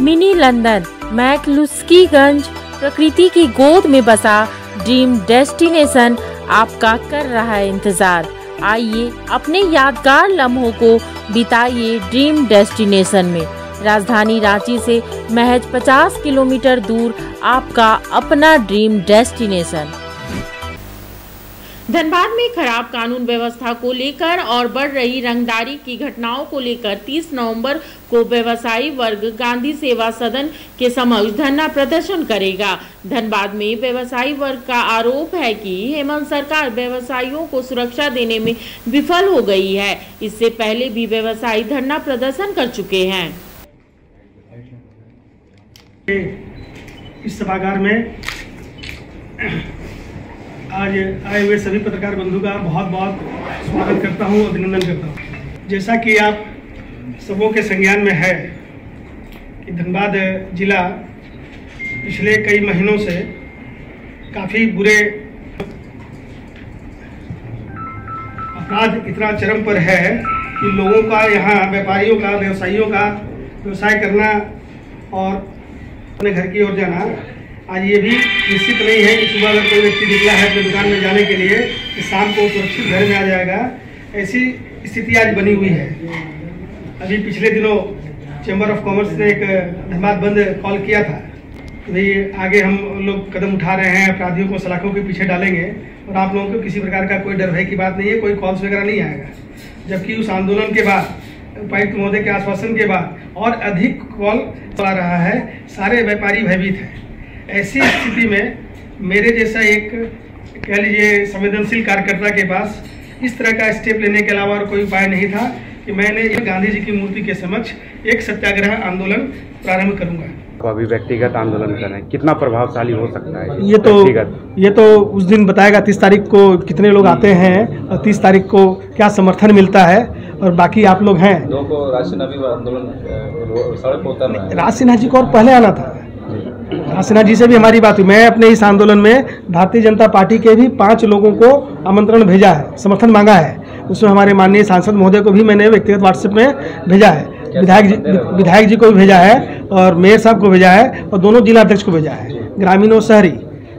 Mini London, McCluskieganj, प्रकृति की गोद में बसा ड्रीम डेस्टिनेशन आपका कर रहा है इंतज़ार। आइए अपने यादगार लम्हों को बिताइए ड्रीम डेस्टिनेशन में। राजधानी रांची से महज 50 किलोमीटर दूर आपका अपना ड्रीम डेस्टिनेशन। धनबाद में खराब कानून व्यवस्था को लेकर और बढ़ रही रंगदारी की घटनाओं को लेकर 30 नवंबर को व्यवसायी वर्ग गांधी सेवा सदन के समक्ष धरना प्रदर्शन करेगा। धनबाद में व्यवसायी वर्ग का आरोप है कि हेमंत सरकार व्यवसायियों को सुरक्षा देने में विफल हो गई है। इससे पहले भी व्यवसायी धरना प्रदर्शन कर चुके हैं। इस सभागार में आज आए हुए सभी पत्रकार बंधु का बहुत बहुत स्वागत करता हूँ, अभिनंदन करता हूँ। जैसा कि आप सबों के संज्ञान में है कि धनबाद जिला पिछले कई महीनों से काफ़ी बुरे अपराध इतना चरम पर है कि लोगों का यहाँ व्यापारियों का, व्यवसायियों का व्यवसाय करना और अपने घर की ओर जाना आज ये भी निश्चित नहीं है कि सुबह अगर कोई व्यक्ति निकला है अपनी दुकान में जाने के लिए, कि शाम को सुरक्षित घर में आ जाएगा। ऐसी स्थिति आज बनी हुई है। अभी पिछले दिनों चैम्बर ऑफ़ कॉमर्स ने एक धमाद बंद कॉल किया था। भाई आगे हम लोग कदम उठा रहे हैं, अपराधियों को सलाखों के पीछे डालेंगे, और आप लोगों को किसी प्रकार का कोई डर भय की बात नहीं है, कोई कॉल्स वगैरह नहीं आएगा। जबकि उस आंदोलन के बाद, उपायुक्त महोदय के आश्वासन के बाद और अधिक कॉल आ रहा है, सारे व्यापारी भयभीत हैं। ऐसी स्थिति में मेरे जैसा एक कह लीजिए संवेदनशील कार्यकर्ता के पास इस तरह का स्टेप लेने के अलावा और कोई उपाय नहीं था कि मैंने गांधी जी की मूर्ति के समक्ष एक सत्याग्रह आंदोलन प्रारंभ करूँगा। तो अभी व्यक्तिगत आंदोलन कर। रहे हैं कितना प्रभावशाली हो सकता है ये तो ये तो उस दिन बताएगा तीस तारीख को कितने लोग आते हैं और तीस तारीख को क्या समर्थन मिलता है और बाकी आप लोग हैं? राज सिन्हा जी को और पहले आना था। सिन्हा जी से भी हमारी बात हुई। मैं अपने इस आंदोलन में भारतीय जनता पार्टी के भी पाँच लोगों को आमंत्रण भेजा है समर्थन मांगा है। उसमें हमारे माननीय सांसद महोदय को भी मैंने व्यक्तिगत व्हाट्सएप में भेजा है। विधायक जी विधायक जी को भी भेजा है और मेयर साहब को भेजा है और दोनों जिलाध्यक्ष को भेजा है। ग्रामीण और शहरी।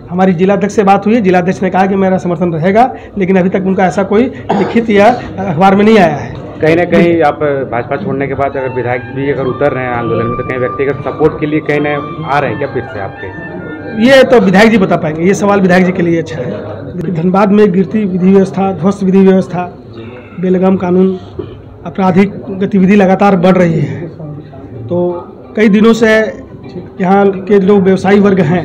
हमारी जिलाध्यक्ष से बात हुई। है जिलाध्यक्ष ने कहा कि मेरा समर्थन रहेगा लेकिन अभी तक उनका ऐसा कोई लिखित या अखबार में नहीं आया है। कहीं ना कहीं आप भाजपा छोड़ने के बाद अगर विधायक भी अगर उतर रहे हैं आंदोलन में तो कहीं व्यक्तिगत सपोर्ट के लिए कहीं ना आ रहे हैं क्या फिर से आपके? ये तो विधायक जी बता पाएँगे ये सवाल विधायक जी के लिए अच्छा है। धनबाद में गिरती विधि व्यवस्था ध्वस्त विधि व्यवस्था बेलगाम कानून आपराधिक गतिविधि लगातार बढ़ रही है। तो कई दिनों से यहाँ के जो व्यवसायी वर्ग हैं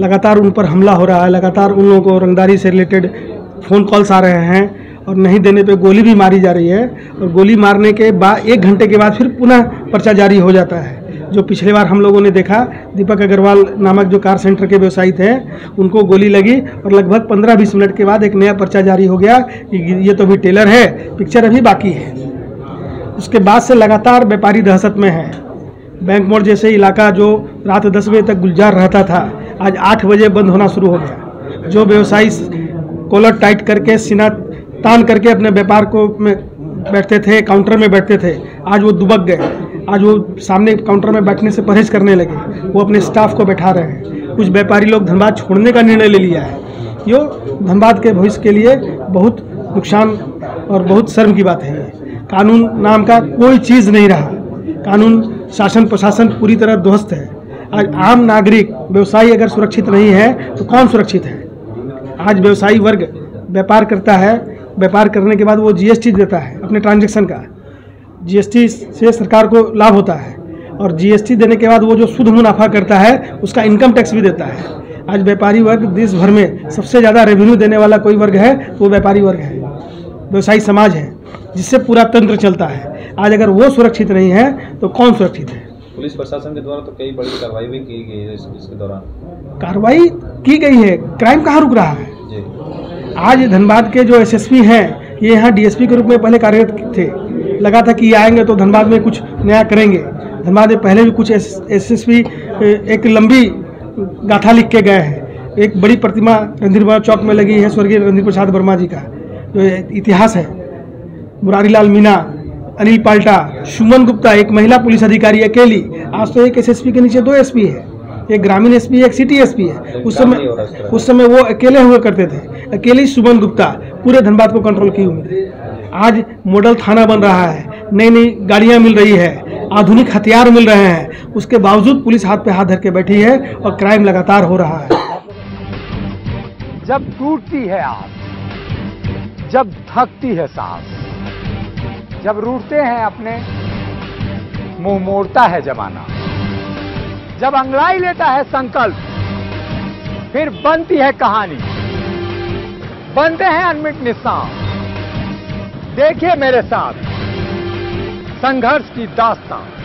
लगातार उन पर हमला हो रहा है लगातार उन लोगों को रंगदारी से रिलेटेड फ़ोन कॉल्स आ रहे हैं। और नहीं देने पे गोली भी मारी जा रही है और गोली मारने के बाद एक घंटे के बाद फिर पुनः पर्चा जारी हो जाता है। जो पिछले बार हम लोगों ने देखा, दीपक अग्रवाल नामक जो कार सेंटर के व्यवसायी थे, उनको गोली लगी और लगभग 15-20 मिनट के बाद एक नया पर्चा जारी हो गया कि ये तो अभी टेलर है, पिक्चर अभी बाकी है। उसके बाद से लगातार व्यापारी दहशत में है। बैंक मोड़ जैसे इलाका जो रात दस बजे तक गुलजार रहता था, आज आठ बजे बंद होना शुरू हो गया। जो व्यवसायी कॉलर टाइट करके सीना तान करके अपने व्यापार को में बैठते थे काउंटर में बैठते थे। आज वो दुबक गए। आज वो सामने काउंटर में बैठने से परहेज करने लगे। वो अपने स्टाफ को बैठा रहे हैं। कुछ व्यापारी लोग धनबाद छोड़ने का निर्णय ले लिया है। यो, धनबाद के भविष्य के लिए बहुत नुकसान और बहुत शर्म की बात है कानून नाम का कोई चीज़ नहीं रहा। कानून, शासन प्रशासन पूरी तरह ध्वस्त है। आज आम नागरिक, व्यवसायी अगर सुरक्षित नहीं है तो कौन सुरक्षित है? आज व्यवसायी वर्ग व्यापार करता है व्यापार करने के बाद वो जीएसटी देता है अपने ट्रांजेक्शन का। जीएसटी से सरकार को लाभ होता है और जीएसटी देने के बाद वो जो शुद्ध मुनाफा करता है उसका इनकम टैक्स भी देता है। आज व्यापारी वर्ग देश भर में सबसे ज़्यादा रेवेन्यू देने वाला कोई वर्ग है वो व्यापारी वर्ग है। व्यवसायी समाज है जिससे पूरा तंत्र चलता है। आज अगर वो सुरक्षित नहीं है तो कौन सुरक्षित है? पुलिस प्रशासन के द्वारा तो कई बड़ी कार्रवाई भी की गई है इसके दौरान। कार्रवाई की गई है। क्राइम कहाँ रुक रहा है? आज धनबाद के जो एसएसपी हैं, ये यहाँ डीएसपी के रूप में पहले कार्यरत थे। लगा था कि ये आएँगे तो धनबाद में कुछ नया करेंगे। धनबाद में पहले भी कुछ एसएसपी एक लंबी गाथा लिख के गए हैं। एक बड़ी प्रतिमा रणधीर चौक में लगी है, स्वर्गीय रणधीर प्रसाद वर्मा जी का, जो इतिहास है। मुरारी लाल मीना अनिल पाल्टा, सुमन गुप्ता, एक महिला पुलिस अधिकारी अकेली, आज तो एक एसएसपी के नीचे दो एसपी है। एक ग्रामीण एसपी एक सिटी एसपी है। उस हो इस समय उस समय वो अकेले हुए करते थे। अकेले ही सुमन गुप्ता पूरे धनबाद को कंट्रोल किए हुए थे आज मॉडल थाना बन रहा है। नई नई गाड़ियाँ मिल रही है। आधुनिक हथियार मिल रहे हैं। उसके बावजूद पुलिस हाथ पे हाथ धर के बैठी है और क्राइम लगातार हो रहा है। जब टूटती है आस जब थकती है सांस जब रूठते हैं अपने मुँह मोड़ता है जमाना। जब अंगड़ाई लेता है संकल्प, फिर बनती है कहानी। बनते हैं अनमिट निशान। देखिए मेरे साथ, संघर्ष की दास्तान।